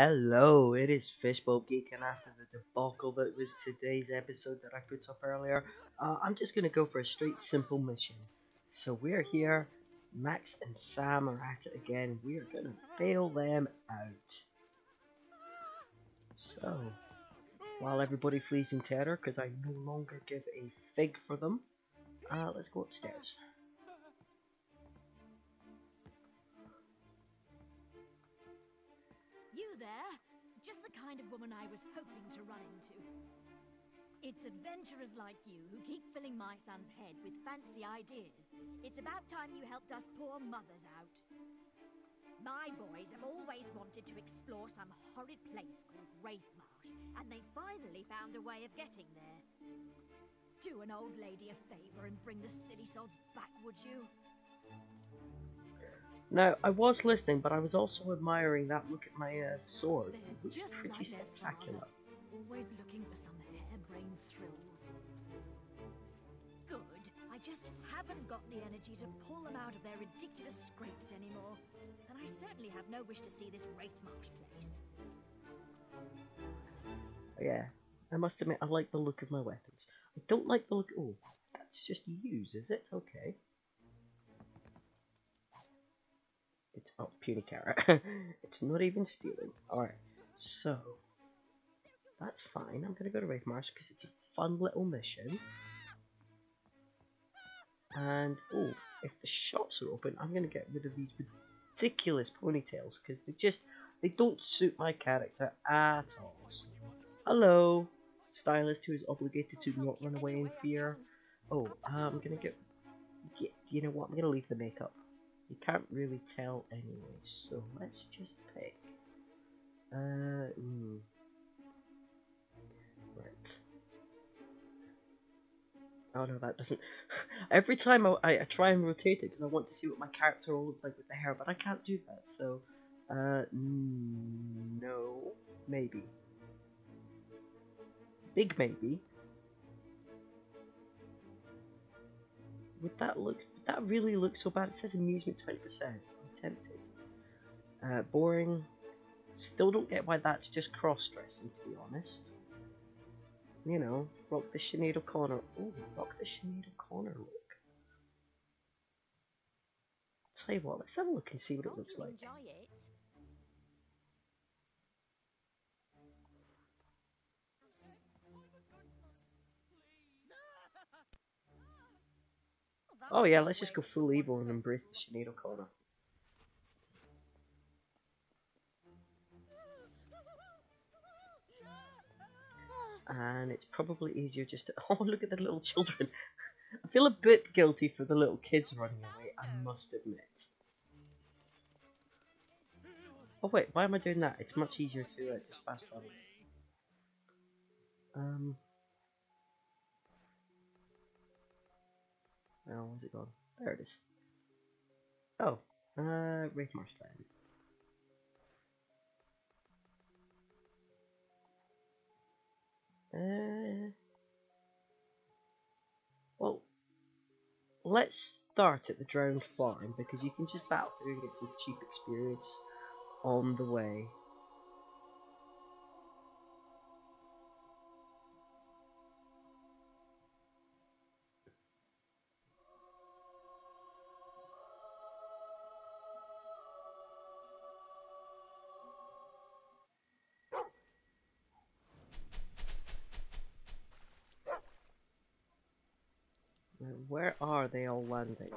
Hello, it is Fishbulb Geek, and after the debacle that was today's episode that I put up earlier, uh, I'm just going to go for a straight simple mission. So we're here, Max and Sam are at it again, we are going to bail them out. So, while everybody flees in terror, because I no longer give a fig for them, uh, let's go upstairs. Kind of woman I was hoping to run into. It's adventurers like you who keep filling my son's head with fancy ideas. It's about time you helped us poor mothers out. My boys have always wanted to explore some horrid place called Wraithmarsh, and they finally found a way of getting there. Do an old lady a favor and bring the silly sods back, would you? Now, I was listening, but I was also admiring that look at my uh, sword. They're It looks pretty like spectacular. always looking for some harebrained thrills. Good. I just haven't got the energy to pull them out of their ridiculous scrapes anymore. And I certainly have no wish to see this Wraithmarsh place. Yeah, I must admit, I like the look of my weapons. I don't like the look. Oh, that's just use, is it? Okay. It's oh, puny carrot. it's not even stealing. Alright, so that's fine. I'm gonna go to Wraithmarsh because it's a fun little mission. And oh, if the shops are open, I'm gonna get rid of these ridiculous ponytails because they just they don't suit my character at all. Hello, stylist who is obligated to not run away in fear. Oh, uh, I'm gonna get. You know what? I'm gonna leave the makeup. You can't really tell anyway, so let's just pick. Uh, mm. Right. Oh no, that doesn't. Every time I, I, try and rotate it because I want to see what my character will look like with the hair, but I can't do that. So, uh, no, maybe. Big maybe. Would that look? That really looks so bad? It says amusement twenty percent. I'm tempted. Uh, boring. Still don't get why that's just cross-dressing, to be honest. You know, rock the Sinead O'Connor. Oh, rock the Sinead O'Connor look. Tell you what, let's have a look and see what it looks like. Oh yeah, let's just go full evil and embrace the Sinead O'Connor. And it's probably easier just to. Oh, look at the little children. I feel a bit guilty for the little kids running away, I must admit. Oh wait, why am I doing that? It's much easier to uh, just fast travel. Um. Oh, where's it gone? There it is. Oh, uh, Wraithmarsh Land. Uh, well, let's start at the Drowned Farm because you can just battle through and get some cheap experience on the way. Are they all landing?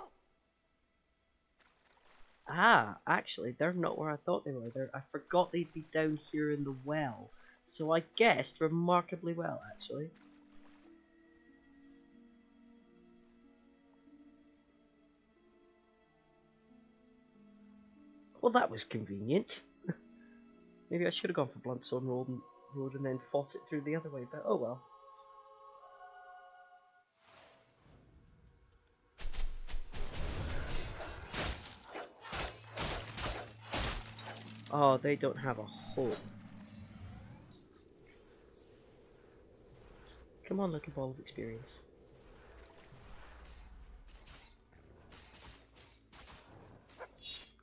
Ah, actually, they're not where I thought they were. They're, I forgot they'd be down here in the well. So I guessed remarkably well, actually. Well, that was convenient. Maybe I should have gone for Bluntstone Road and, Road and then fought it through the other way, but oh well. Oh, they don't have a hole. Come on, little ball of experience.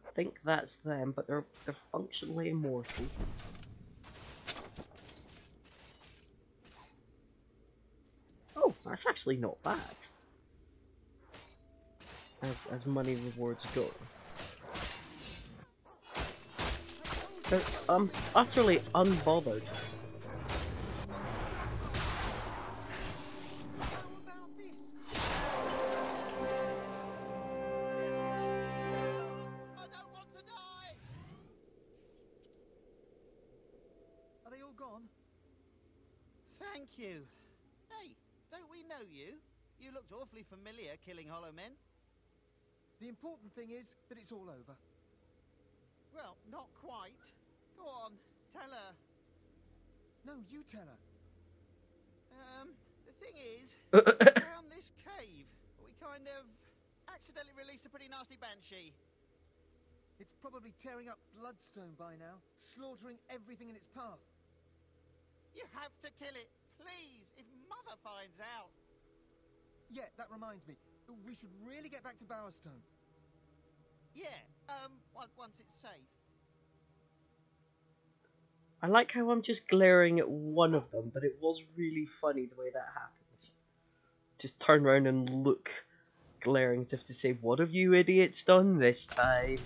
I think that's them, but they're they're functionally immortal. Oh, that's actually not bad. As as money rewards go. You? You looked awfully familiar killing Hollow Men. The important thing is that it's all over. Well, not quite. Go on, tell her. No, you tell her. Um, the thing is, we found this cave. We kind of accidentally released a pretty nasty banshee. It's probably tearing up Bloodstone by now, slaughtering everything in its path. You have to kill it, please, if Mother finds out. Yeah, that reminds me. We should really get back to Bowerstone. Yeah, um, once, once it's safe. I like how I'm just glaring at one of them, but it was really funny the way that happens. Just turn around and look glaring as if to say, What have you idiots done this time?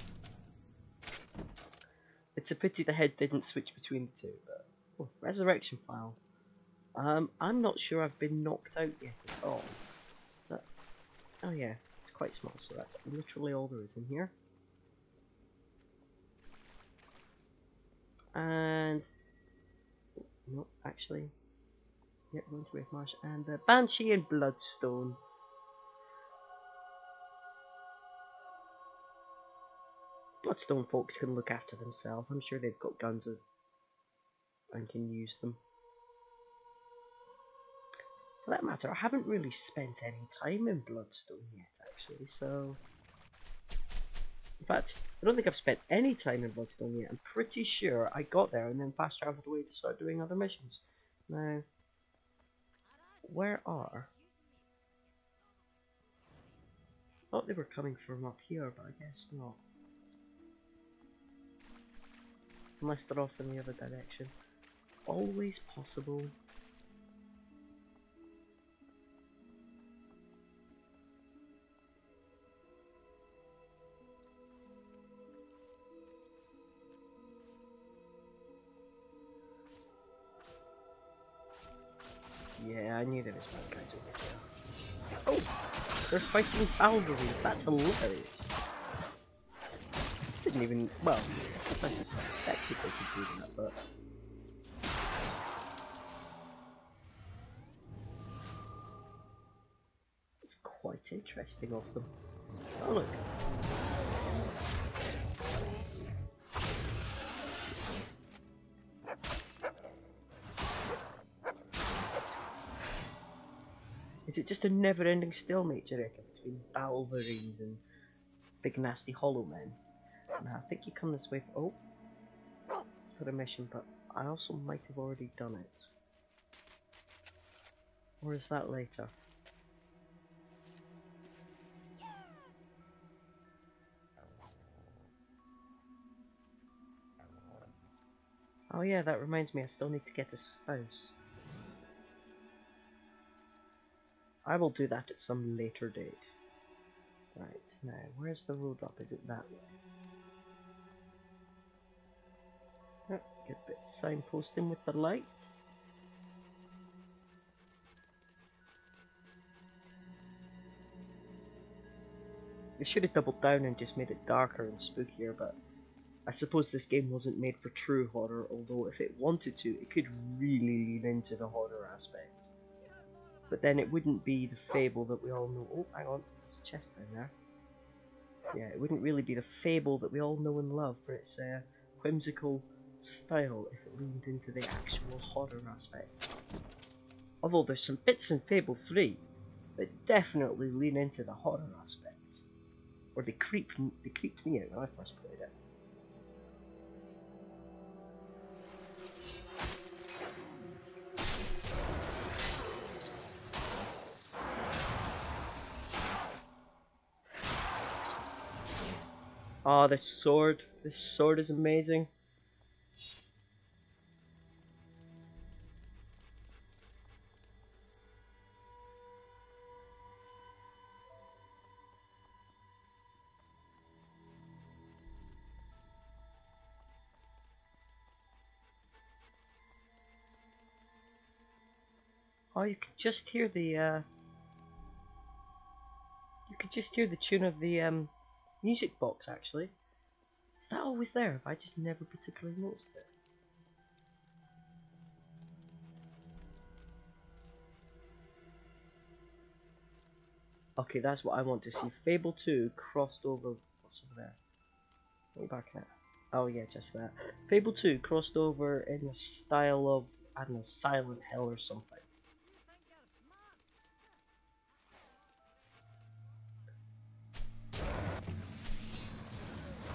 It's a pity the head didn't switch between the two, but oh, resurrection phial. Um, I'm not sure I've been knocked out yet at all. That... Oh yeah, it's quite small, so that's literally all there is in here. And no, actually, yeah, going to Wraith Marsh and the Banshee and Bloodstone. Bloodstone folks can look after themselves. I'm sure they've got guns and can use them. For that matter, I haven't really spent any time in Bloodstone yet, actually, so... In fact, I don't think I've spent any time in Bloodstone yet. I'm pretty sure I got there and then fast traveled away to start doing other missions. Now, where are... I thought they were coming from up here, but I guess not. Unless they're off in the other direction. Always possible. Guys over here. Oh! They're fighting Balverines, that's hilarious. Didn't even, well, I guess I suspected they could do that, but... It's quite interesting of them. Oh look. Is it just a never-ending stalemate, do you reckon, between Balverines and big nasty hollow men? Now, I think you come this way. For, oh, for a mission, but I also might have already done it. Or is that later? Oh yeah, that reminds me, I still need to get a spouse. I will do that at some later date. Right, now, where's the road up? Is it that way? Oh, get a bit signposting with the light. They should have doubled down and just made it darker and spookier, but I suppose this game wasn't made for true horror, although if it wanted to, it could really lean into the horror aspect. But then it wouldn't be the fable that we all know. Oh, hang on, there's a chest down there. Yeah, it wouldn't really be the fable that we all know and love for its uh, whimsical style if it leaned into the actual horror aspect. Although there's some bits in Fable 3 that definitely lean into the horror aspect. Or they they creeped me out when I first played it. Oh, this sword. This sword is amazing. Oh, you can just hear the, uh... You can just hear the tune of the, um music box, actually. Is that always there? Have I just never particularly noticed it? Okay, that's what I want to see. Fable 2 crossed over... What's over there? Way back now. Oh yeah, just that. Fable 2 crossed over in the style of, I don't know, Silent Hill or something.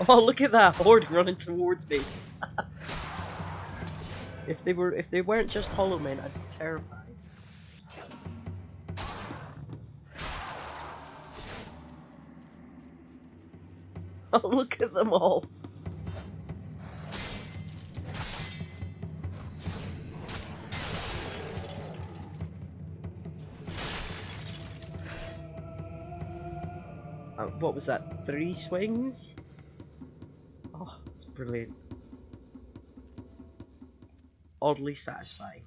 Oh, look at that horde running towards me. if they were, if they weren't just Hollow Men, I'd be terrified. Oh, look at them all. Uh, what was that? Three swings? Oh, brilliant. Oddly satisfying.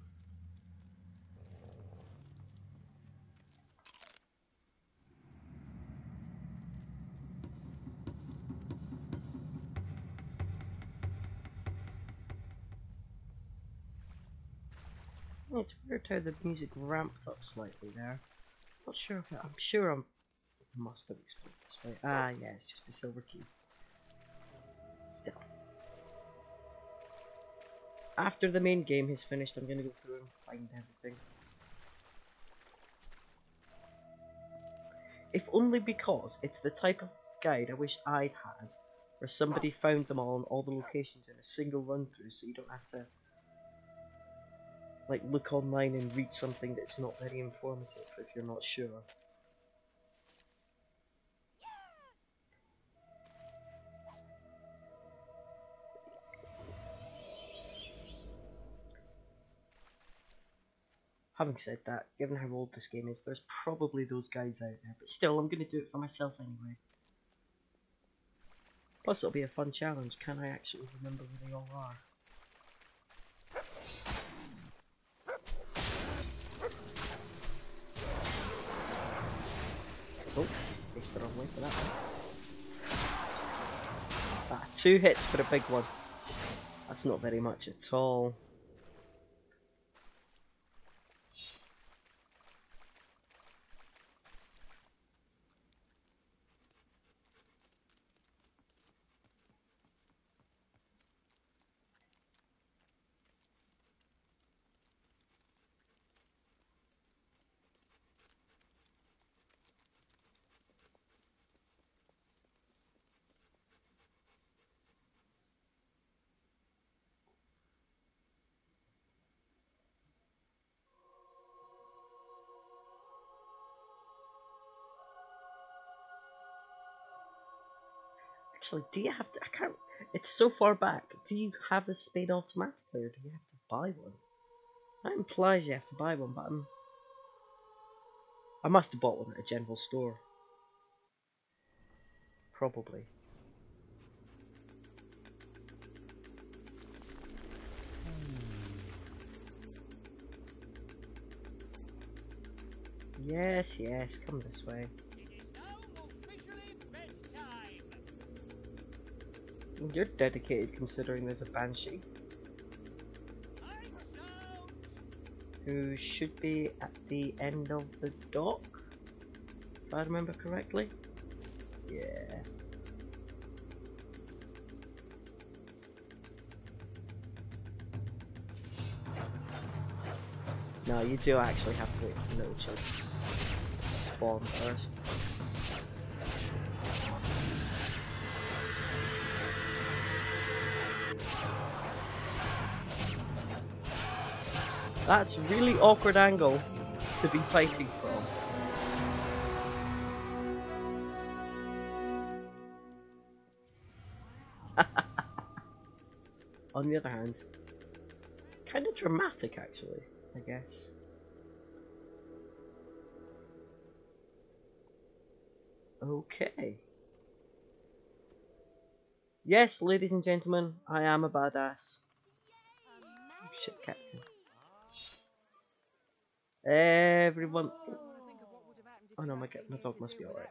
It's weird how the music ramped up slightly there. Not sure if I, I'm sure I'm must have explained this way. Ah, yeah, it's just a silver key. Still. After the main game is finished, I'm gonna go through and find everything. If only because it's the type of guide I wish I'd had, where somebody found them all and all the locations in a single run through so you don't have to like look online and read something that's not very informative if you're not sure. Having said that, given how old this game is, there's probably those guides out there, but still, I'm going to do it for myself anyway. Plus, it'll be a fun challenge. Can I actually remember where they all are? Oh, faced the wrong way for that one. Ah, two hits for a big one. That's not very much at all. Actually, do you have to? I can't. It's so far back. Do you have a Spade automatically, or do you have to buy one? That implies you have to buy one, but. I must have bought one at a general store. Probably. Hmm. Yes, yes, come this way. You're dedicated considering there's a Banshee. Who should be at the end of the dock, if I remember correctly. Yeah. No, you do actually have to wait for little children spawn first. That's really awkward angle to be fighting from. On the other hand, kind of dramatic actually, I guess. Okay. Yes, ladies and gentlemen, I am a badass. Oh, shit, Captain. Everyone. Oh, think of what would have happened if Oh no, my, hadn't ga- been my here dog must be alright.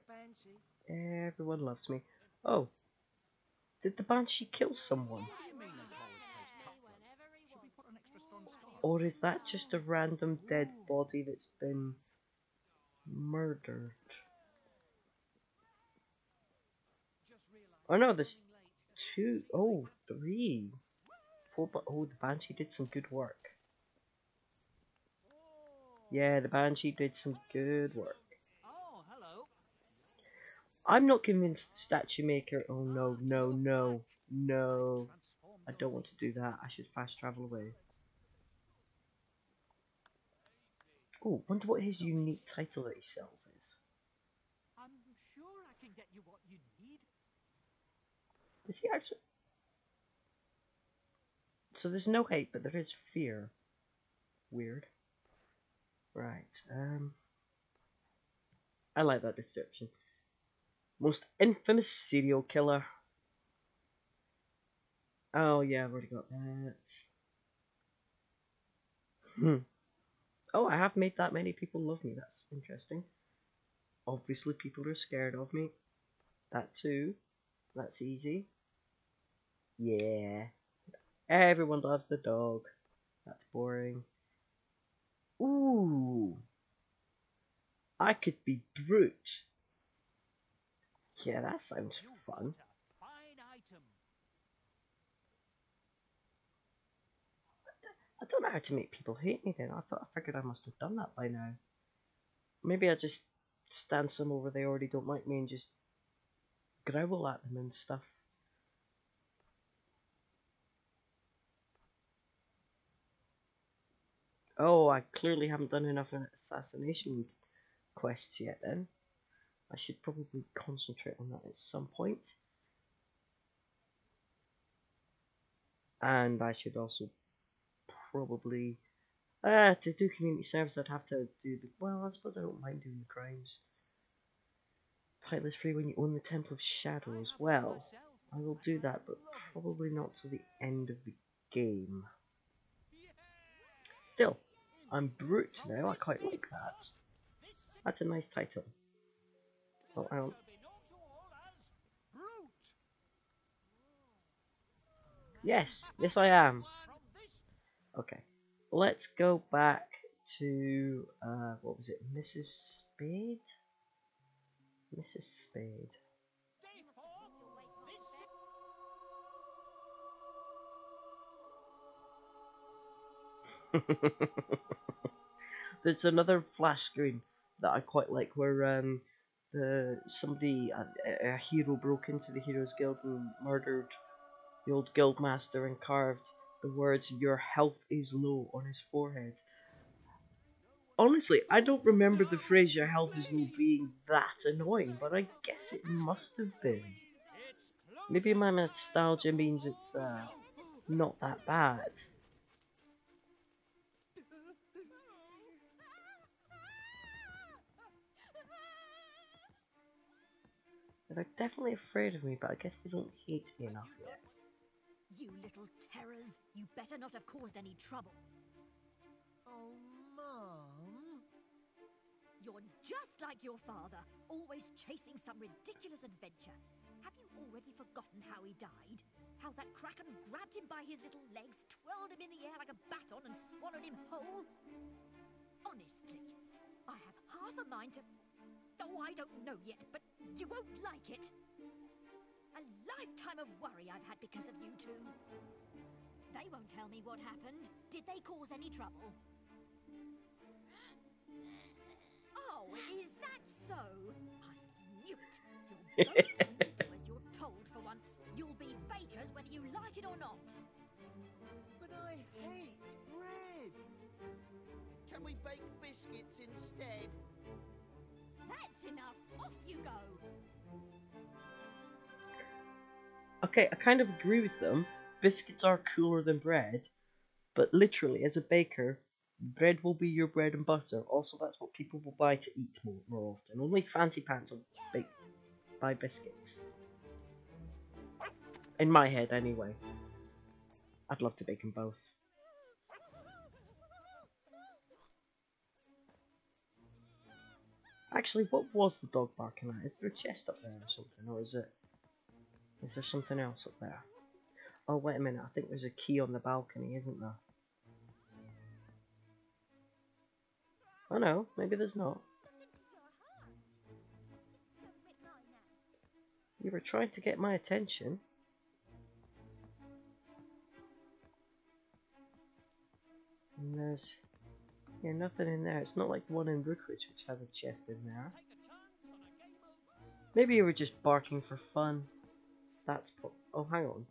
Everyone loves me. Oh. Did the banshee kill someone? Or is that just a random dead body that's been murdered? Oh no, there's two, oh, three. Four, but oh, the banshee did some good work. Yeah, the banshee did some good work. Oh, hello. I'm not convinced the statue maker. Oh no, no, no, no. I don't want to do that. I should fast travel away. Oh, wonder what his unique title that he sells is. I'm sure I can get you what you need. Is he actually? So there's no hate, but there is fear. Weird. Right. Um. I like that description. Most infamous serial killer. Oh yeah, I've already got that. Hmm. Oh, I have made that many people love me. That's interesting. Obviously, people are scared of me. That too. That's easy. Yeah. Everyone loves the dog. That's boring. Ooh. I could be brute. Yeah, that sounds fun. bought a fine item. I don't know how to make people hate me then. I thought I figured I must have done that by now. Maybe I just stand somewhere where they already don't like me and just growl at them and stuff. Oh, I clearly haven't done enough assassination quests yet then. I should probably concentrate on that at some point. And I should also probably uh, to do community service I'd have to do the well I suppose I don't mind doing the crimes. Title is free when you own the Temple of Shadows. Well, I will do that but probably not till the end of the game. Still, I'm brute now, I quite like that. That's a nice title. Oh, yes, yes I am. Okay, let's go back to uh, what was it, Mrs. Spade? Mrs. Spade. There's another flash screen that I quite like where um, the somebody a, a hero broke into the Heroes Guild and murdered the old guild master and carved the words "Your health is low" on his forehead. Honestly, I don't remember the phrase "Your health is low" being that annoying, but I guess it must have been. Maybe my nostalgia means it's uh, not that bad. They're definitely afraid of me, but I guess they don't hate me enough yet. You little terrors, you better not have caused any trouble. Oh, Mom. You're just like your father, always chasing some ridiculous adventure. Have you already forgotten how he died? How that kraken grabbed him by his little legs, twirled him in the air like a baton, and swallowed him whole? Honestly, I have half a mind to. Oh, I don't know yet, but you won't like it. A lifetime of worry I've had because of you two. They won't tell me what happened. Did they cause any trouble? Oh, is that so? I knew it. You're both going to do as you're told for once. You'll be bakers whether you like it or not. But I hate bread. Can we bake biscuits instead? That's enough. Off you go. Okay, I kind of agree with them. Biscuits are cooler than bread, but literally, as a baker, bread will be your bread and butter. Also, that's what people will buy to eat more, more often. Only fancy pants will bake, buy biscuits. In my head, anyway. I'd love to bake them both. Actually, what was the dog barking at? Is there a chest up there or something, or is it? Is there something else up there? Oh wait a minute, I think there's a key on the balcony, isn't there? Oh no, maybe there's not. You were trying to get my attention. And there's yeah, nothing in there. It's not like one in Rookridge which has a chest in there. Maybe you were just barking for fun. That's po- oh hang on.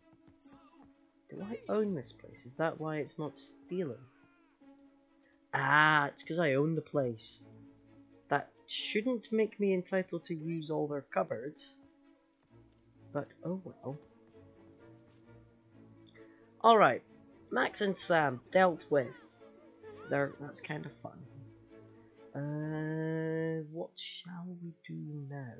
Do I own this place? Is that why it's not stealing? Ah, it's because I own the place. That shouldn't make me entitled to use all their cupboards. But oh well. Alright, Max and Sam dealt with. There, that's kind of fun. Uh, what shall we do now?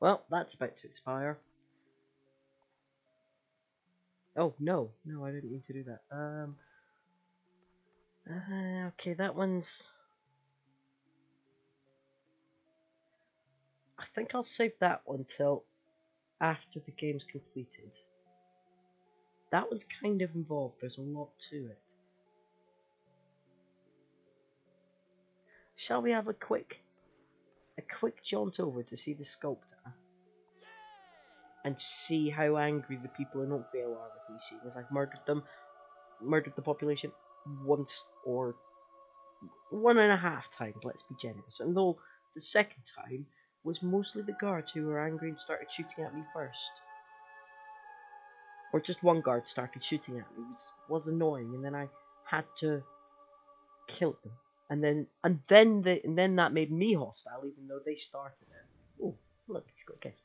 Well, that's about to expire. Oh, no. No, I didn't mean to do that. Um. Uh, okay, that one's... I think I'll save that one till after the game's completed. That one's kind of involved, there's a lot to it. Shall we have a quick a quick jaunt over to see the sculptor? And see how angry the people in Oakvale are with me seeing as I've murdered them murdered the population once or one and a half times, let's be generous. And though the second time was mostly the guards who were angry and started shooting at me first. Or just one guard started shooting at me. It was, was annoying, and then I had to kill them. And then and then they and then that made me hostile, even though they started it. Oh, look, he's got a gift.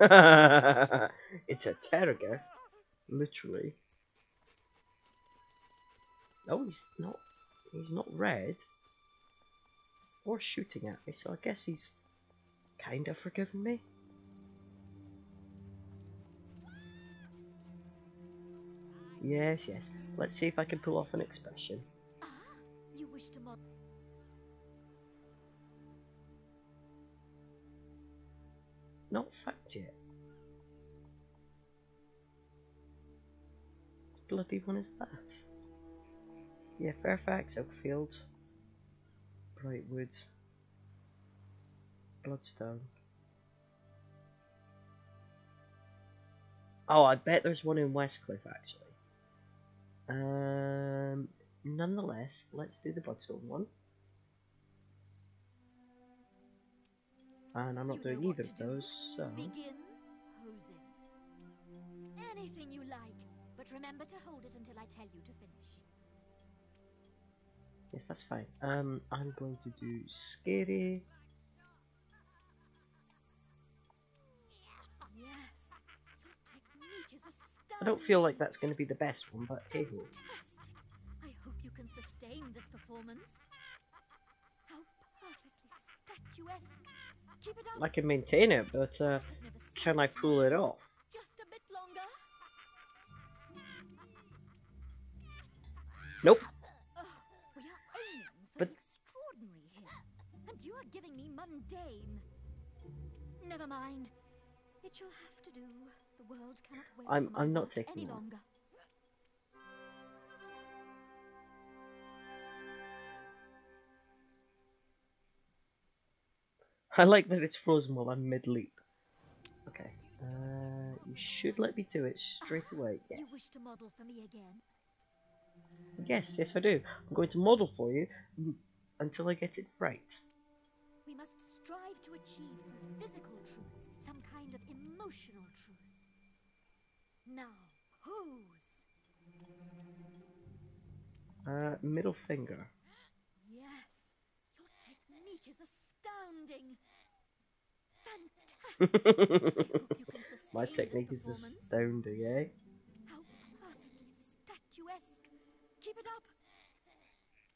it's a terror gift, literally. No, he's not. He's not red or shooting at me, so I guess he's kind of forgiven me. Yes, yes. Let's see if I can pull off an expression. You wish to. Not fact yet. Bloody one is that? Yeah, Fairfax, Oakfield. Brightwood, Bloodstone. Oh, I bet there's one in Westcliff actually. Um, nonetheless, let's do the Bloodstone one. And I'm not You doing either of do. those, so. Begin hosing. Anything you like, but remember to hold it until I tell you to finish. Yes, that's fine. Um, I'm going to do scary. Yes, your technique is astounding. I don't feel like that's going to be the best one, but hey ho. I hope you can sustain this performance. How perfectly statuesque. Keep it up. I can maintain it, but uh, I've never seen can I pull it off? Just a bit longer. Nope. Oh, we are aiming for But- the extraordinary here, and you are giving me mundane. Never mind. It shall have to do. The world cannot wait I'm- I'm not taking any that. longer. I like that it's frozen while I'm mid leap. Okay. Uh, you should let me do it straight away. Yes. You wish Yes. to model for me again? Yes, yes, I do. I'm going to model for you mm, until I get it right. Strive to achieve through physical truths some kind of emotional truth. Now, pose. Uh, middle finger. Yes, your technique is astounding. Fantastic. I hope you can sustain My technique is astounding, eh? How perfectly statuesque. Keep it up.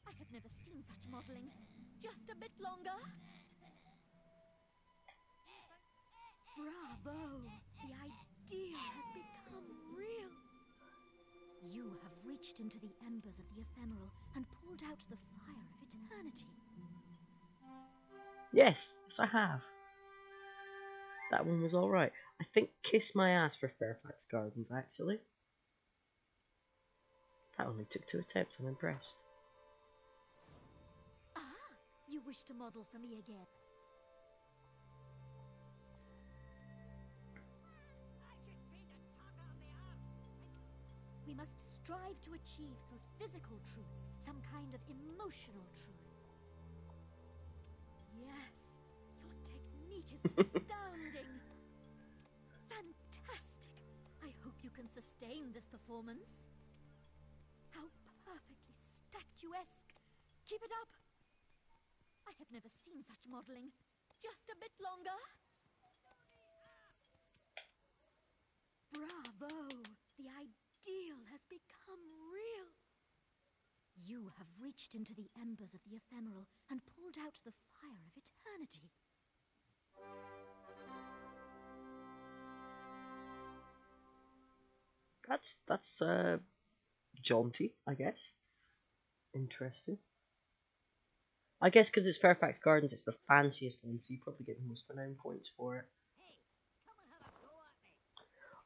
I have never seen such modeling. Just a bit longer. Bravo. The idea has become real. You have reached into the embers of the ephemeral and pulled out the fire of eternity. Yes, yes I have. That one was alright. I think Kiss My Ass for Fairfax Gardens, actually. That only took two attempts, I'm impressed. Ah, you wish to model for me again. We must strive to achieve through physical truths some kind of emotional truth. Yes, your technique is astounding. Fantastic. I hope you can sustain this performance. How perfectly statuesque. Keep it up. I have never seen such modeling. Just a bit longer. Bravo! The ideal has become real. You have reached into the embers of the ephemeral and pulled out the fire of eternity. That's that's uh jaunty, I guess. Interesting. I guess because it's Fairfax Gardens, it's the fanciest one, so you probably get the most renown points for it.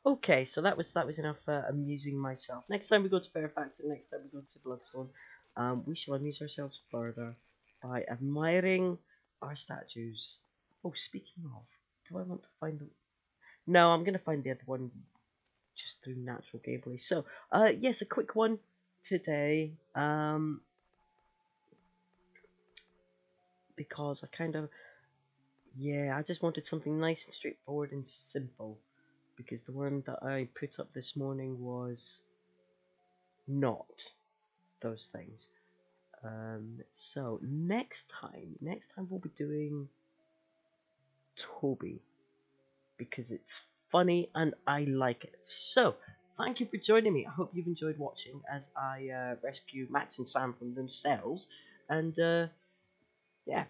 Okay, so that was that was enough uh, amusing myself. Next time we go to Fairfax, and next time we go to Bloodstone, um, we shall amuse ourselves further by admiring our statues. Oh, speaking of, do I want to find them? No, I'm gonna find the other one just through natural gameplay. So, uh, yes, a quick one today. Um, because I kind of, yeah, I just wanted something nice and straightforward and simple. Because the one that I put up this morning was not those things. Um, so next time, next time we'll be doing Toby because it's funny and I like it. So thank you for joining me. I hope you've enjoyed watching as I uh, rescue Max and Sam from themselves and uh, yeah,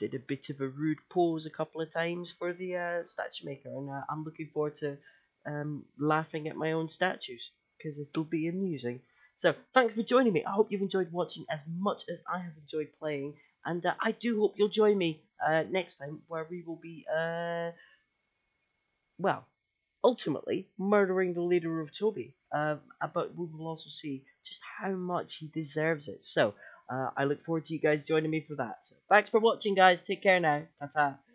did a bit of a rude pose a couple of times for the uh, statue maker, and uh, I'm looking forward to um, laughing at my own statues because it'll be amusing. So thanks for joining me. I hope you've enjoyed watching as much as I have enjoyed playing, and uh, I do hope you'll join me uh, next time where we will be, uh, well, ultimately murdering the leader of Toby. Um, but we will also see just how much he deserves it. So uh, I look forward to you guys joining me for that. So thanks for watching, guys. Take care now. Ta ta.